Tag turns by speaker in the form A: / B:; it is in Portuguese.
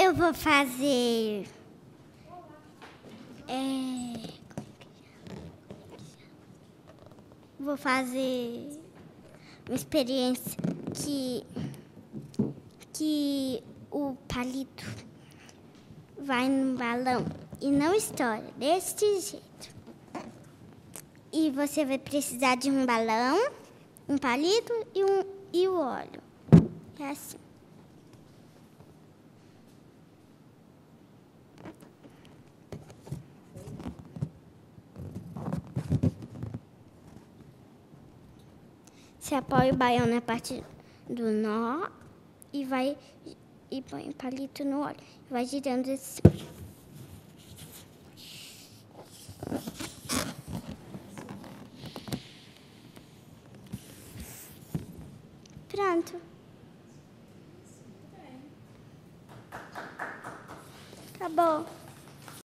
A: Eu vou fazer. É, vou fazer uma experiência que que o palito vai num balão e não estoura desse jeito. E você vai precisar de um balão, um palito e um e o óleo. É assim. Você apoia o baião na parte do nó e vai e põe o palito no óleo. Vai girando assim. Pronto. Acabou.